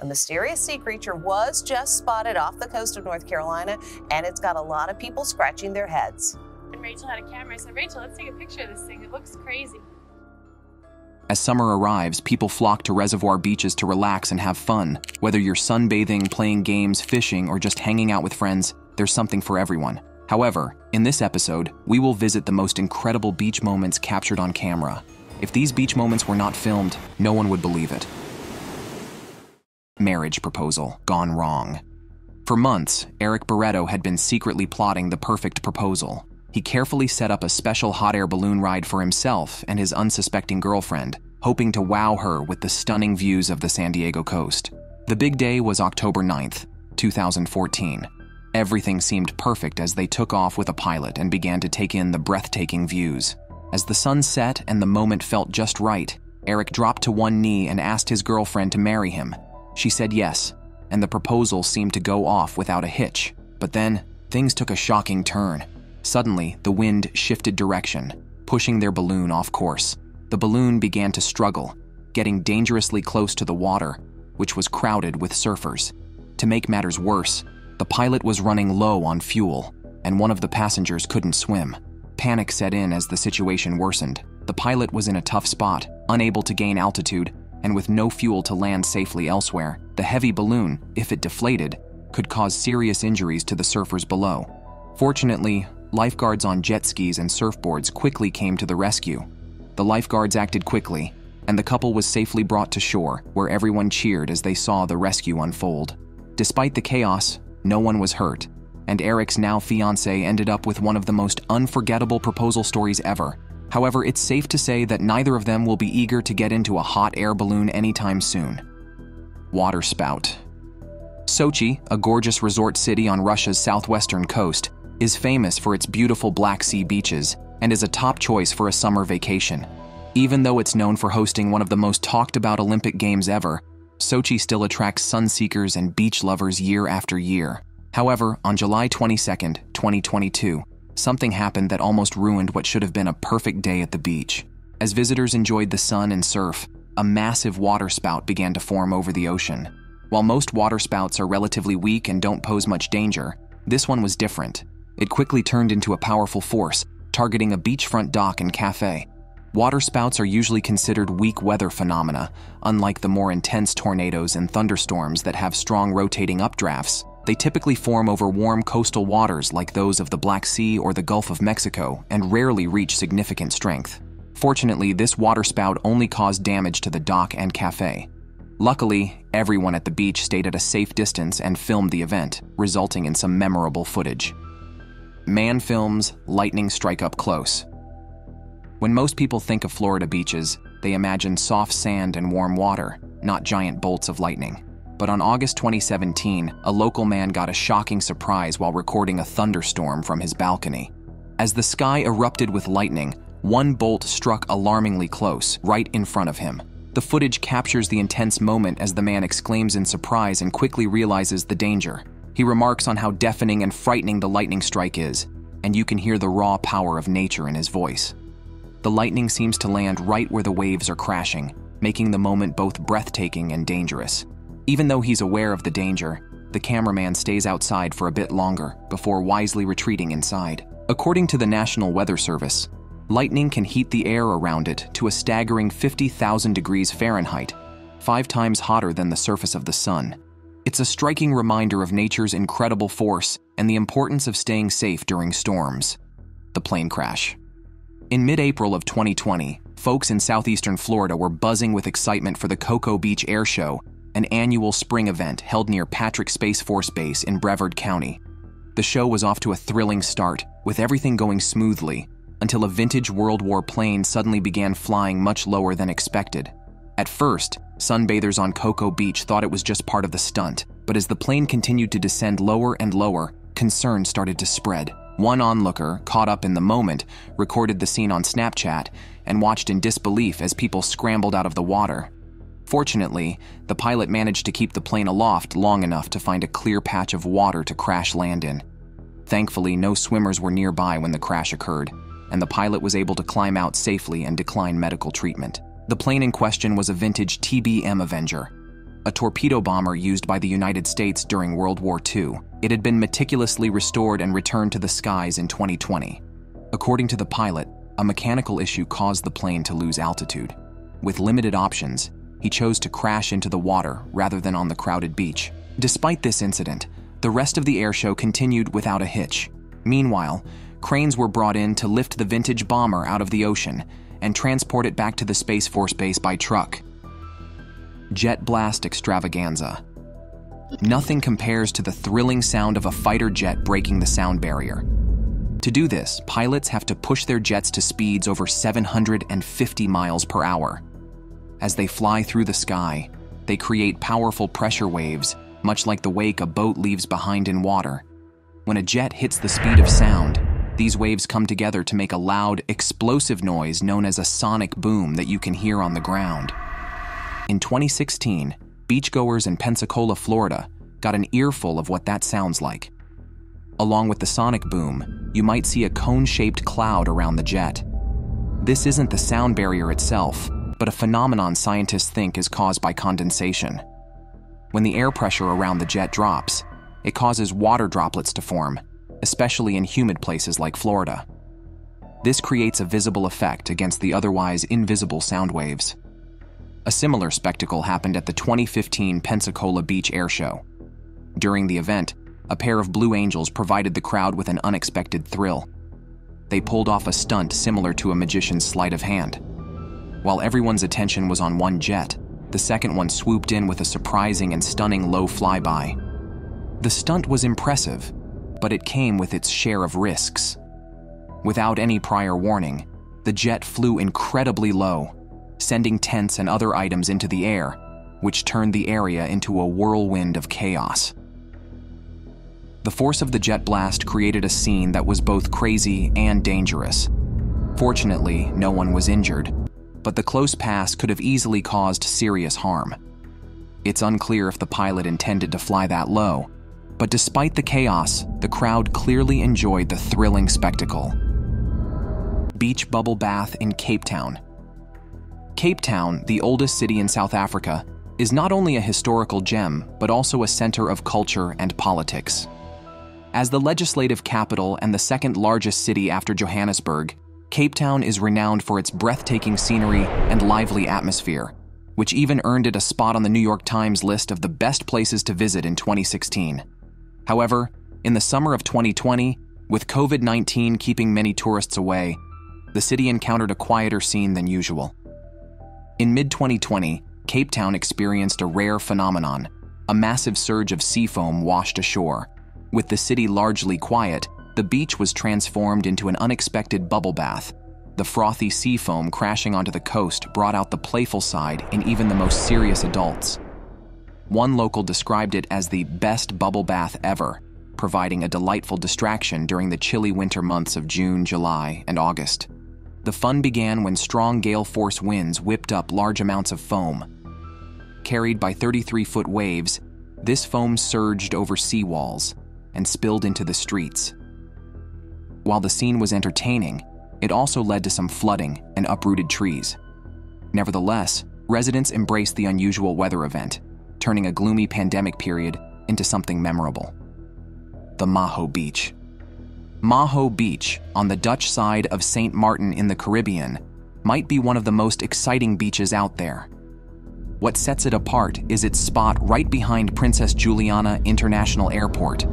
A mysterious sea creature was just spotted off the coast of North Carolina, and it's got a lot of people scratching their heads. And Rachel had a camera. I said, Rachel, let's take a picture of this thing. It looks crazy. As summer arrives, people flock to reservoir beaches to relax and have fun. Whether you're sunbathing, playing games, fishing, or just hanging out with friends, there's something for everyone. However, in this episode, we will visit the most incredible beach moments captured on camera. If these beach moments were not filmed, no one would believe it. Marriage proposal gone wrong. For months, Eric Barreto had been secretly plotting the perfect proposal. He carefully set up a special hot air balloon ride for himself and his unsuspecting girlfriend, hoping to wow her with the stunning views of the San Diego coast. The big day was October 9th, 2014. Everything seemed perfect as they took off with a pilot and began to take in the breathtaking views. As the sun set and the moment felt just right, Eric dropped to one knee and asked his girlfriend to marry him. She said yes, and the proposal seemed to go off without a hitch. But then, things took a shocking turn. Suddenly, the wind shifted direction, pushing their balloon off course. The balloon began to struggle, getting dangerously close to the water, which was crowded with surfers. To make matters worse, the pilot was running low on fuel, and one of the passengers couldn't swim. Panic set in as the situation worsened. The pilot was in a tough spot, unable to gain altitude, and with no fuel to land safely elsewhere. The heavy balloon, if it deflated, could cause serious injuries to the surfers below. Fortunately, lifeguards on jet skis and surfboards quickly came to the rescue. The lifeguards acted quickly, and the couple was safely brought to shore, where everyone cheered as they saw the rescue unfold. Despite the chaos, no one was hurt, and Eric's now fiancee ended up with one of the most unforgettable proposal stories ever. However, it's safe to say that neither of them will be eager to get into a hot air balloon anytime soon. Water spout. Sochi, a gorgeous resort city on Russia's southwestern coast, is famous for its beautiful Black Sea beaches and is a top choice for a summer vacation. Even though it's known for hosting one of the most talked about Olympic Games ever, Sochi still attracts sunseekers and beach lovers year after year. However, on July 22, 2022, something happened that almost ruined what should have been a perfect day at the beach. As visitors enjoyed the sun and surf, a massive waterspout began to form over the ocean. While most waterspouts are relatively weak and don't pose much danger, this one was different. It quickly turned into a powerful force, targeting a beachfront dock and cafe. Waterspouts are usually considered weak weather phenomena, unlike the more intense tornadoes and thunderstorms that have strong rotating updrafts. They typically form over warm coastal waters like those of the Black Sea or the Gulf of Mexico and rarely reach significant strength. Fortunately, this waterspout only caused damage to the dock and cafe. Luckily, everyone at the beach stayed at a safe distance and filmed the event, resulting in some memorable footage. Man films lightning strike up close. When most people think of Florida beaches, they imagine soft sand and warm water, not giant bolts of lightning. But on August 2017, a local man got a shocking surprise while recording a thunderstorm from his balcony. As the sky erupted with lightning, one bolt struck alarmingly close, right in front of him. The footage captures the intense moment as the man exclaims in surprise and quickly realizes the danger. He remarks on how deafening and frightening the lightning strike is, and you can hear the raw power of nature in his voice. The lightning seems to land right where the waves are crashing, making the moment both breathtaking and dangerous. Even though he's aware of the danger, the cameraman stays outside for a bit longer before wisely retreating inside. According to the National Weather Service, lightning can heat the air around it to a staggering 50,000 degrees Fahrenheit, five times hotter than the surface of the sun. It's a striking reminder of nature's incredible force and the importance of staying safe during storms. The plane crash. In mid April of 2020, folks in southeastern Florida were buzzing with excitement for the Cocoa Beach Air Show, an annual spring event held near Patrick Space Force Base in Brevard County. The show was off to a thrilling start, with everything going smoothly, until a vintage World War plane suddenly began flying much lower than expected. At first, Sunbathers on Cocoa Beach thought it was just part of the stunt, but as the plane continued to descend lower and lower, concern started to spread. One onlooker, caught up in the moment, recorded the scene on Snapchat and watched in disbelief as people scrambled out of the water. Fortunately, the pilot managed to keep the plane aloft long enough to find a clear patch of water to crash land in. Thankfully, no swimmers were nearby when the crash occurred, and the pilot was able to climb out safely and decline medical treatment. The plane in question was a vintage TBM Avenger. a torpedo bomber used by the United States during World War II. It had been meticulously restored and returned to the skies in 2020. According to the pilot, a mechanical issue caused the plane to lose altitude. With limited options, he chose to crash into the water rather than on the crowded beach. Despite this incident, the rest of the airshow continued without a hitch. Meanwhile, cranes were brought in to lift the vintage bomber out of the ocean and transport it back to the Space Force base by truck. Jet Blast Extravaganza. Nothing compares to the thrilling sound of a fighter jet breaking the sound barrier. To do this, pilots have to push their jets to speeds over 750 miles per hour. As they fly through the sky, they create powerful pressure waves, much like the wake a boat leaves behind in water. When a jet hits the speed of sound, these waves come together to make a loud, explosive noise known as a sonic boom that you can hear on the ground. In 2016, beachgoers in Pensacola, Florida, got an earful of what that sounds like. Along with the sonic boom, you might see a cone shaped cloud around the jet. This isn't the sound barrier itself, but a phenomenon scientists think is caused by condensation. When the air pressure around the jet drops, it causes water droplets to form, especially in humid places like Florida. This creates a visible effect against the otherwise invisible sound waves. A similar spectacle happened at the 2015 Pensacola Beach Air Show. During the event, a pair of Blue Angels provided the crowd with an unexpected thrill. They pulled off a stunt similar to a magician's sleight of hand. While everyone's attention was on one jet, the second one swooped in with a surprising and stunning low flyby. The stunt was impressive, but it came with its share of risks. Without any prior warning, the jet flew incredibly low, sending tents and other items into the air, which turned the area into a whirlwind of chaos. The force of the jet blast created a scene that was both crazy and dangerous. Fortunately, no one was injured, but the close pass could have easily caused serious harm. It's unclear if the pilot intended to fly that low, but despite the chaos, the crowd clearly enjoyed the thrilling spectacle. Beach bubble bath in Cape Town. Cape Town, the oldest city in South Africa, is not only a historical gem, but also a center of culture and politics. As the legislative capital and the second largest city after Johannesburg, Cape Town is renowned for its breathtaking scenery and lively atmosphere, which even earned it a spot on the New York Times list of the best places to visit in 2016. However, in the summer of 2020, with COVID 19 keeping many tourists away, the city encountered a quieter scene than usual. In mid 2020, Cape Town experienced a rare phenomenon a massive surge of sea foam washed ashore with the city largely quiet, the beach was transformed into an unexpected bubble bath. The frothy sea foam crashing onto the coast brought out the playful side in even the most serious adults. One local described it as the best bubble bath ever, providing a delightful distraction during the chilly winter months of June, July, and August. The fun began when strong gale force winds whipped up large amounts of foam. Carried by 33 foot waves, this foam surged over seawalls, and spilled into the streets. While the scene was entertaining, it also led to some flooding and uprooted trees. Nevertheless, residents embraced the unusual weather event, turning a gloomy pandemic period into something memorable. The Maho Beach. Maho Beach, on the Dutch side of St. Martin in the Caribbean, might be one of the most exciting beaches out there. What sets it apart is its spot right behind Princess Juliana International Airport,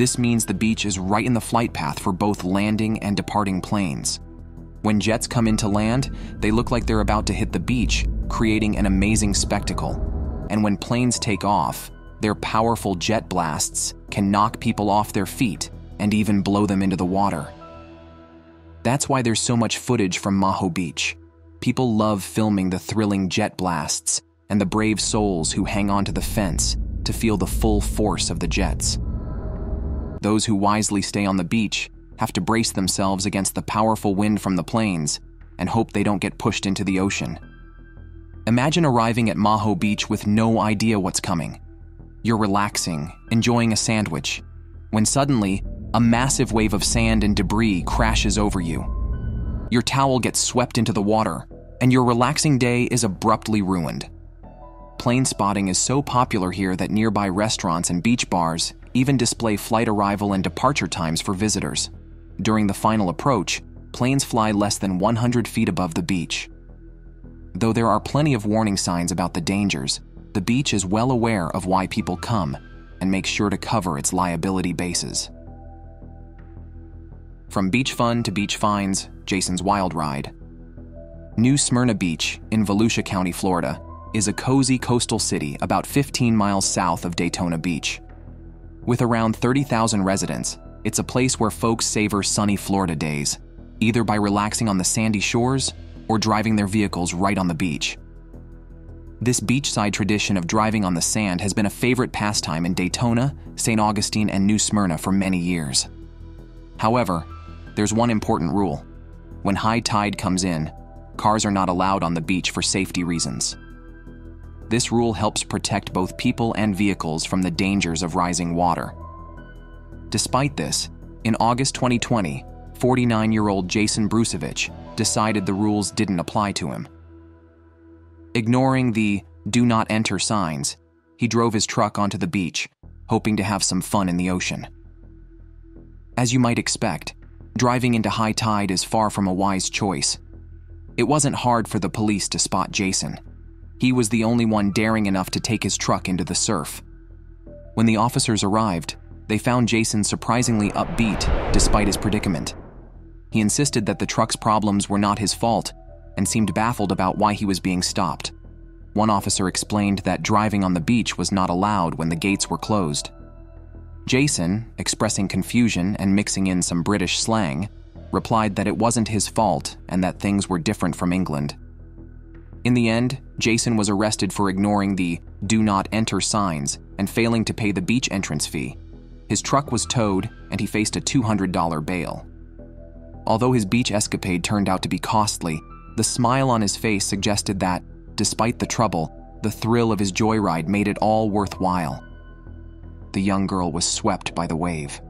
this means the beach is right in the flight path for both landing and departing planes. When jets come into land, they look like they're about to hit the beach, creating an amazing spectacle. And when planes take off, their powerful jet blasts can knock people off their feet and even blow them into the water. That's why there's so much footage from Maho Beach. People love filming the thrilling jet blasts and the brave souls who hang onto the fence to feel the full force of the jets. Those who wisely stay on the beach have to brace themselves against the powerful wind from the planes and hope they don't get pushed into the ocean. Imagine arriving at Maho Beach with no idea what's coming. You're relaxing, enjoying a sandwich, when suddenly, a massive wave of sand and debris crashes over you. Your towel gets swept into the water, and your relaxing day is abruptly ruined. plane spotting is so popular here that nearby restaurants and beach bars even display flight arrival and departure times for visitors. During the final approach, planes fly less than 100 feet above the beach. Though there are plenty of warning signs about the dangers, the beach is well aware of why people come and makes sure to cover its liability bases. From beach fun to beach fines, Jason's Wild Ride. New Smyrna Beach in Volusia County, Florida, is a cozy coastal city about 15 miles south of Daytona Beach. With around 30,000 residents, it's a place where folks savor sunny Florida days, either by relaxing on the sandy shores or driving their vehicles right on the beach. This beachside tradition of driving on the sand has been a favorite pastime in Daytona, St. Augustine, and New Smyrna for many years. However, there's one important rule. When high tide comes in, cars are not allowed on the beach for safety reasons. This rule helps protect both people and vehicles from the dangers of rising water. Despite this, in August 2020, 49 year old Jason Brusevich decided the rules didn't apply to him. Ignoring the do not enter signs, he drove his truck onto the beach, hoping to have some fun in the ocean. As you might expect, driving into high tide is far from a wise choice. It wasn't hard for the police to spot Jason. He was the only one daring enough to take his truck into the surf. When the officers arrived, they found Jason surprisingly upbeat despite his predicament. He insisted that the truck's problems were not his fault and seemed baffled about why he was being stopped. One officer explained that driving on the beach was not allowed when the gates were closed. Jason, expressing confusion and mixing in some British slang, replied that it wasn't his fault and that things were different from England. In the end, Jason was arrested for ignoring the do not enter signs and failing to pay the beach entrance fee. His truck was towed and he faced a $200 bail. Although his beach escapade turned out to be costly, the smile on his face suggested that, despite the trouble, the thrill of his joyride made it all worthwhile. The young girl was swept by the wave.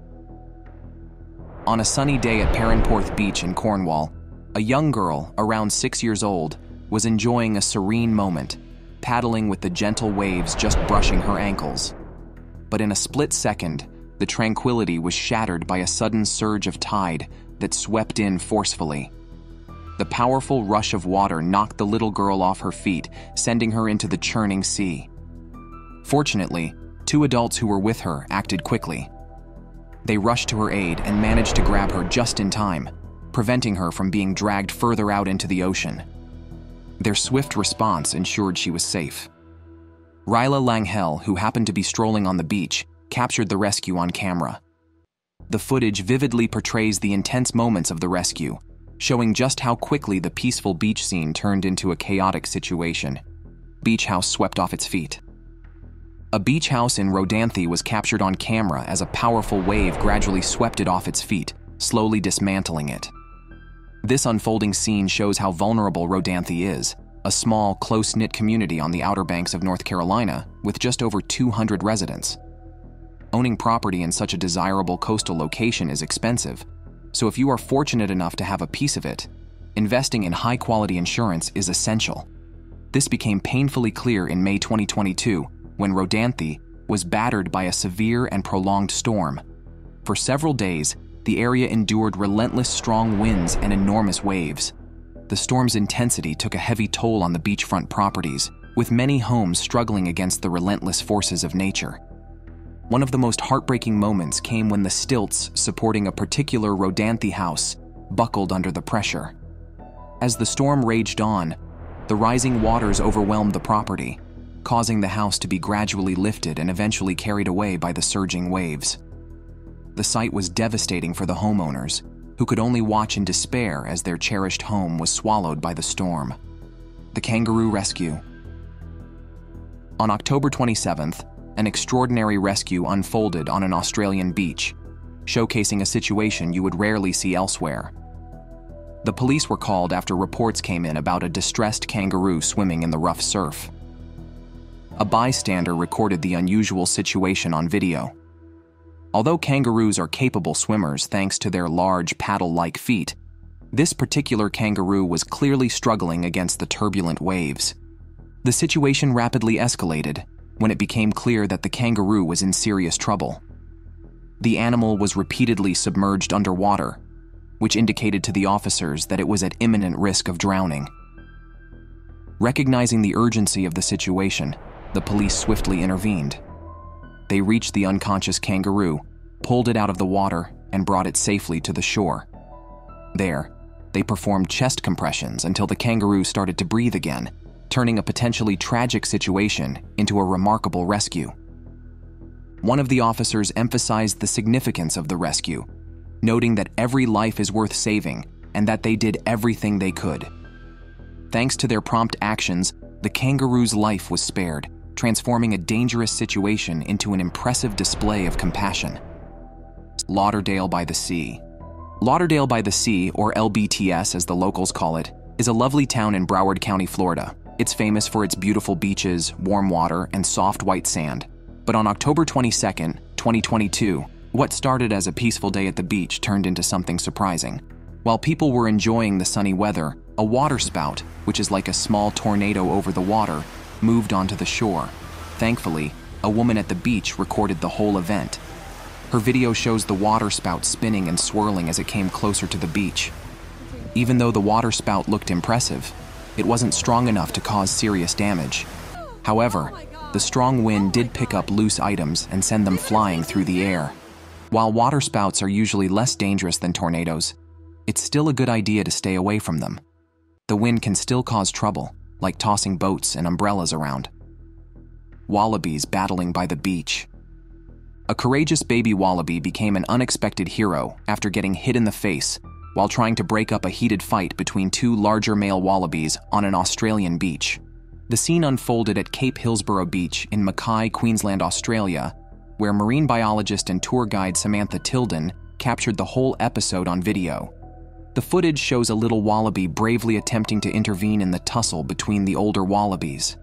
On a sunny day at Perranporth Beach in Cornwall, a young girl, around six years old, was enjoying a serene moment, paddling with the gentle waves just brushing her ankles. But in a split second, the tranquility was shattered by a sudden surge of tide that swept in forcefully. The powerful rush of water knocked the little girl off her feet, sending her into the churning sea. Fortunately, two adults who were with her acted quickly. They rushed to her aid and managed to grab her just in time, preventing her from being dragged further out into the ocean. Their swift response ensured she was safe. Ryla Langhell, who happened to be strolling on the beach, captured the rescue on camera. The footage vividly portrays the intense moments of the rescue, showing just how quickly the peaceful beach scene turned into a chaotic situation. Beach house swept off its feet. A beach house in Rodanthe was captured on camera as a powerful wave gradually swept it off its feet, slowly dismantling it. This unfolding scene shows how vulnerable Rodanthe is, a small, close knit community on the Outer Banks of North Carolina with just over 200 residents. Owning property in such a desirable coastal location is expensive, so if you are fortunate enough to have a piece of it, investing in high quality insurance is essential. This became painfully clear in May 2022 when Rodanthe was battered by a severe and prolonged storm. For several days, the area endured relentless strong winds and enormous waves. The storm's intensity took a heavy toll on the beachfront properties, with many homes struggling against the relentless forces of nature. One of the most heartbreaking moments came when the stilts supporting a particular Rodanthe house buckled under the pressure. As the storm raged on, the rising waters overwhelmed the property, causing the house to be gradually lifted and eventually carried away by the surging waves. The sight was devastating for the homeowners, who could only watch in despair as their cherished home was swallowed by the storm. The Kangaroo Rescue. On October 27th, an extraordinary rescue unfolded on an Australian beach, showcasing a situation you would rarely see elsewhere. The police were called after reports came in about a distressed kangaroo swimming in the rough surf. A bystander recorded the unusual situation on video. Although kangaroos are capable swimmers thanks to their large paddle like feet, this particular kangaroo was clearly struggling against the turbulent waves. The situation rapidly escalated when it became clear that the kangaroo was in serious trouble. The animal was repeatedly submerged underwater, which indicated to the officers that it was at imminent risk of drowning. Recognizing the urgency of the situation, the police swiftly intervened. They reached the unconscious kangaroo, pulled it out of the water, and brought it safely to the shore. There, they performed chest compressions until the kangaroo started to breathe again, turning a potentially tragic situation into a remarkable rescue. One of the officers emphasized the significance of the rescue, noting that every life is worth saving and that they did everything they could. Thanks to their prompt actions, the kangaroo's life was spared, transforming a dangerous situation into an impressive display of compassion. Lauderdale by the Sea. Lauderdale by the Sea, or LBTS as the locals call it, is a lovely town in Broward County, Florida. It's famous for its beautiful beaches, warm water, and soft white sand. But on October 22, 2022, what started as a peaceful day at the beach turned into something surprising. While people were enjoying the sunny weather, a waterspout, which is like a small tornado over the water, moved onto the shore. Thankfully, a woman at the beach recorded the whole event. Her video shows the waterspout spinning and swirling as it came closer to the beach. Even though the waterspout looked impressive, it wasn't strong enough to cause serious damage. However, the strong wind did pick up loose items and send them flying through the air. While waterspouts are usually less dangerous than tornadoes, it's still a good idea to stay away from them. The wind can still cause trouble, like tossing boats and umbrellas around. Wallabies battling by the beach. A courageous baby wallaby became an unexpected hero after getting hit in the face while trying to break up a heated fight between two larger male wallabies on an Australian beach. The scene unfolded at Cape Hillsborough Beach in Mackay, Queensland, Australia, where marine biologist and tour guide Samantha Tilden captured the whole episode on video. The footage shows a little wallaby bravely attempting to intervene in the tussle between the older wallabies.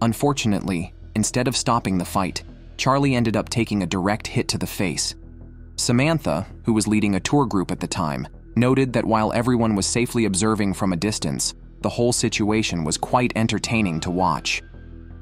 Unfortunately, instead of stopping the fight, Charlie ended up taking a direct hit to the face. Samantha, who was leading a tour group at the time, noted that while everyone was safely observing from a distance, the whole situation was quite entertaining to watch.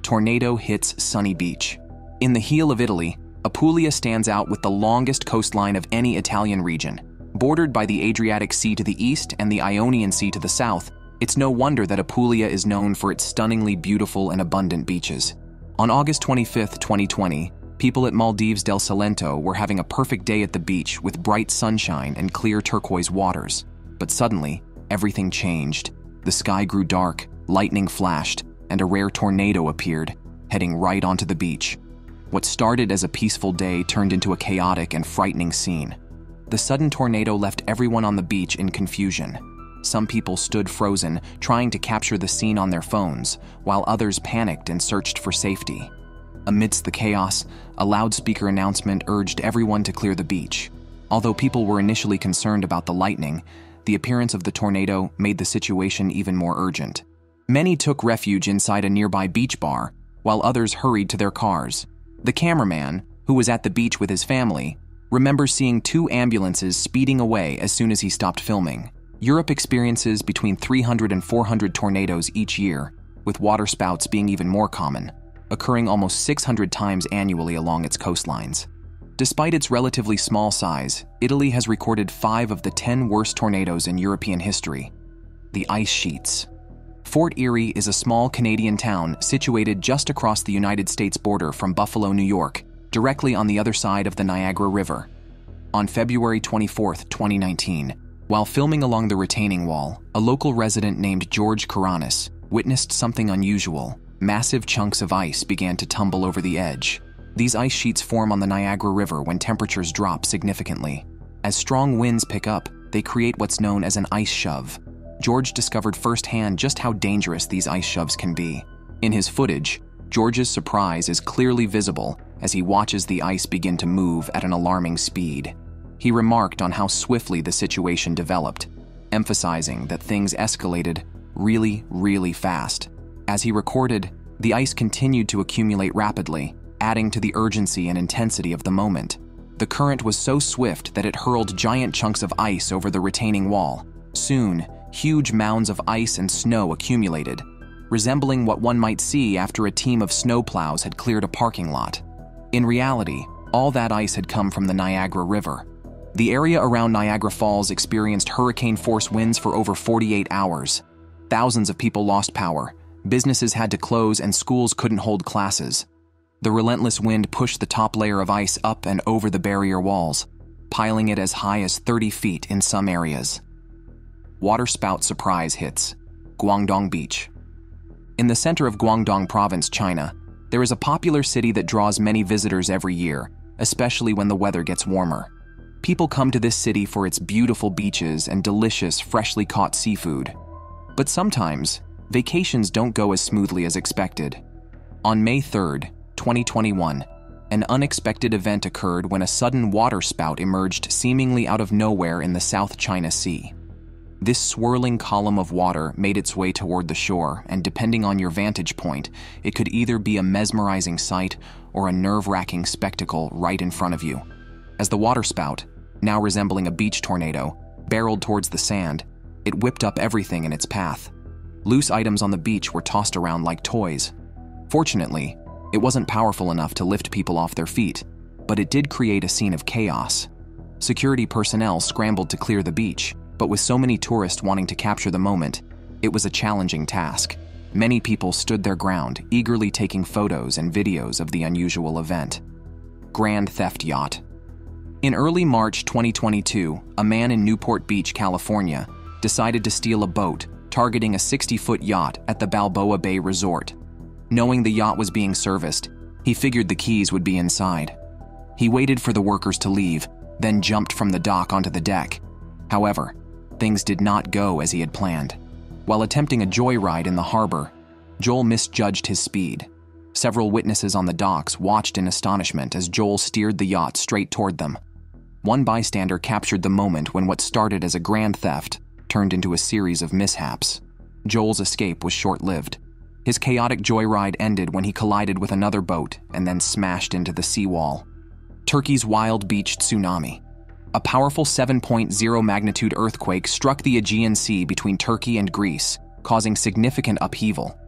Tornado hits Sunny Beach. In the heel of Italy, Apulia stands out with the longest coastline of any Italian region. Bordered by the Adriatic Sea to the east and the Ionian Sea to the south, it's no wonder that Apulia is known for its stunningly beautiful and abundant beaches. On August 25, 2020, people at Maldives del Salento were having a perfect day at the beach with bright sunshine and clear turquoise waters. But suddenly, everything changed. The sky grew dark, lightning flashed, and a rare tornado appeared, heading right onto the beach. What started as a peaceful day turned into a chaotic and frightening scene. The sudden tornado left everyone on the beach in confusion. Some people stood frozen, trying to capture the scene on their phones, while others panicked and searched for safety. Amidst the chaos, a loudspeaker announcement urged everyone to clear the beach. Although people were initially concerned about the lightning, the appearance of the tornado made the situation even more urgent. Many took refuge inside a nearby beach bar, while others hurried to their cars. The cameraman, who was at the beach with his family, remembers seeing two ambulances speeding away as soon as he stopped filming. Europe experiences between 300 and 400 tornadoes each year, with waterspouts being even more common, occurring almost 600 times annually along its coastlines. Despite its relatively small size, Italy has recorded five of the 10 worst tornadoes in European history. The ice sheets. Fort Erie is a small Canadian town situated just across the United States border from Buffalo, New York, directly on the other side of the Niagara River. On February 24, 2019, while filming along the retaining wall, a local resident named George Karanis witnessed something unusual. Massive chunks of ice began to tumble over the edge. These ice sheets form on the Niagara River when temperatures drop significantly. As strong winds pick up, they create what's known as an ice shove. George discovered firsthand just how dangerous these ice shoves can be. In his footage, George's surprise is clearly visible as he watches the ice begin to move at an alarming speed. He remarked on how swiftly the situation developed, emphasizing that things escalated really, really fast. As he recorded, the ice continued to accumulate rapidly, adding to the urgency and intensity of the moment. The current was so swift that it hurled giant chunks of ice over the retaining wall. Soon, huge mounds of ice and snow accumulated. resembling what one might see after a team of snowplows had cleared a parking lot. In reality, all that ice had come from the Niagara River. The area around Niagara Falls experienced hurricane force winds for over 48 hours. Thousands of people lost power, businesses had to close, and schools couldn't hold classes. The relentless wind pushed the top layer of ice up and over the barrier walls, piling it as high as 30 feet in some areas. Waterspout surprise hits Guangdong Beach. In the center of Guangdong Province, China, there is a popular city that draws many visitors every year, especially when the weather gets warmer. People come to this city for its beautiful beaches and delicious, freshly caught seafood. But sometimes, vacations don't go as smoothly as expected. On May 3rd, 2021, an unexpected event occurred when a sudden waterspout emerged seemingly out of nowhere in the South China Sea. This swirling column of water made its way toward the shore, and depending on your vantage point, it could either be a mesmerizing sight or a nerve wracking spectacle right in front of you. As the waterspout, now resembling a beach tornado, barreled towards the sand, it whipped up everything in its path. Loose items on the beach were tossed around like toys. Fortunately, it wasn't powerful enough to lift people off their feet, but it did create a scene of chaos. Security personnel scrambled to clear the beach, but with so many tourists wanting to capture the moment, it was a challenging task. Many people stood their ground, eagerly taking photos and videos of the unusual event. Grand Theft Yacht. In early March 2022, a man in Newport Beach, California, decided to steal a boat targeting a 60 foot yacht at the Balboa Bay Resort. Knowing the yacht was being serviced, he figured the keys would be inside. He waited for the workers to leave, then jumped from the dock onto the deck. However, things did not go as he had planned. While attempting a joyride in the harbor, Joel misjudged his speed. Several witnesses on the docks watched in astonishment as Joel steered the yacht straight toward them. One bystander captured the moment when what started as a grand theft turned into a series of mishaps. Joel's escape was short lived. His chaotic joyride ended when he collided with another boat and then smashed into the seawall. Turkey's wild beach tsunami. A powerful 7.0 magnitude earthquake struck the Aegean Sea between Turkey and Greece, causing significant upheaval.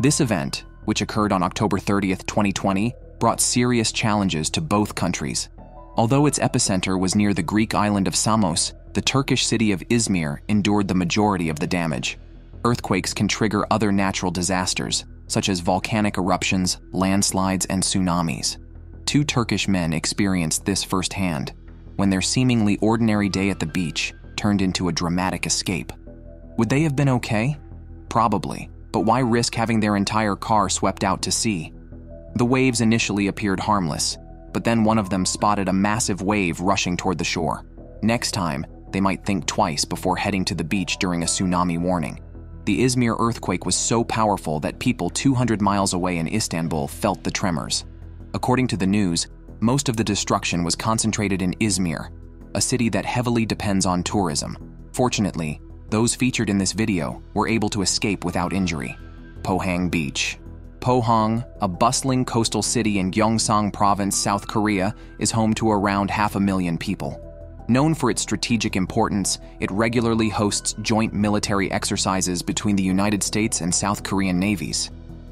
This event, which occurred on October 30th, 2020, brought serious challenges to both countries. Although its epicenter was near the Greek island of Samos, the Turkish city of Izmir endured the majority of the damage earthquakes can trigger other natural disasters, such as volcanic eruptions, landslides, and tsunamis. Two Turkish men experienced this firsthand when their seemingly ordinary day at the beach turned into a dramatic escape. Would they have been okay? Probably, but why risk having their entire car swept out to sea? The waves initially appeared harmless, but then one of them spotted a massive wave rushing toward the shore. Next time, they might think twice before heading to the beach during a tsunami warning. The Izmir earthquake was so powerful that people 200 miles away in Istanbul felt the tremors. According to the news, most of the destruction was concentrated in Izmir, a city that heavily depends on tourism. Fortunately, those featured in this video were able to escape without injury. Pohang Beach. Pohang, a bustling coastal city in Gyeongsang Province, South Korea, is home to around half a million people. Known for its strategic importance, it regularly hosts joint military exercises between the United States and South Korean navies.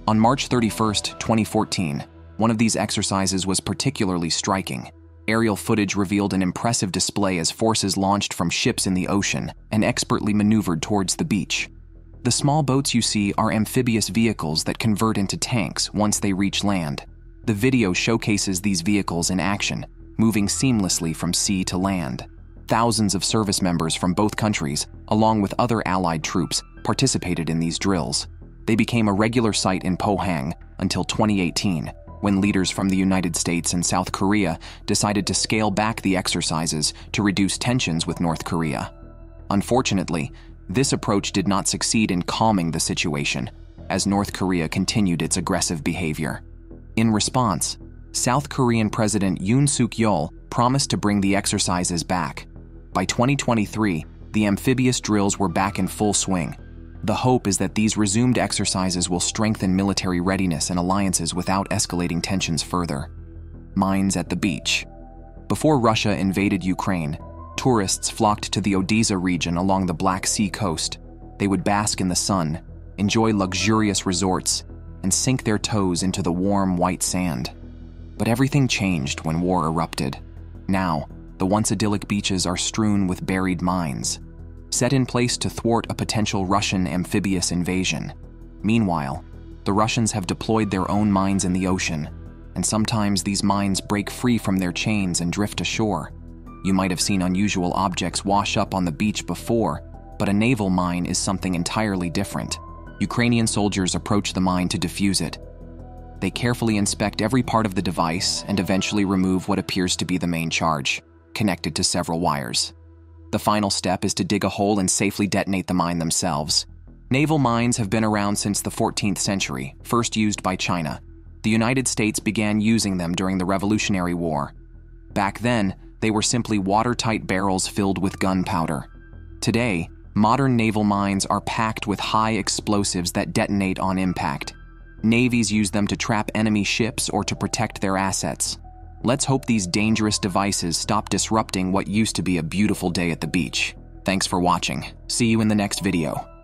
On March 31, 2014, one of these exercises was particularly striking. Aerial footage revealed an impressive display as forces launched from ships in the ocean and expertly maneuvered towards the beach. The small boats you see are amphibious vehicles that convert into tanks once they reach land. The video showcases these vehicles in action, moving seamlessly from sea to land. Thousands of service members from both countries, along with other Allied troops, participated in these drills. They became a regular sight in Pohang until 2018, when leaders from the United States and South Korea decided to scale back the exercises to reduce tensions with North Korea. Unfortunately, this approach did not succeed in calming the situation, as North Korea continued its aggressive behavior. In response, South Korean President Yoon Suk Yeol promised to bring the exercises back. By 2023, the amphibious drills were back in full swing. The hope is that these resumed exercises will strengthen military readiness and alliances without escalating tensions further. Mines at the beach. Before Russia invaded Ukraine, tourists flocked to the Odessa region along the Black Sea coast. They would bask in the sun, enjoy luxurious resorts, and sink their toes into the warm white sand. But everything changed when war erupted. Now, the once idyllic beaches are strewn with buried mines, set in place to thwart a potential Russian amphibious invasion. Meanwhile, the Russians have deployed their own mines in the ocean, and sometimes these mines break free from their chains and drift ashore. You might have seen unusual objects wash up on the beach before, but a naval mine is something entirely different. Ukrainian soldiers approach the mine to defuse it. They carefully inspect every part of the device and eventually remove what appears to be the main charge, connected to several wires. The final step is to dig a hole and safely detonate the mine themselves. Naval mines have been around since the 14th century, first used by China. The United States began using them during the Revolutionary War. Back then, they were simply watertight barrels filled with gunpowder. Today, modern naval mines are packed with high explosives that detonate on impact. Navies use them to trap enemy ships or to protect their assets. Let's hope these dangerous devices stop disrupting what used to be a beautiful day at the beach. Thanks for watching. See you in the next video.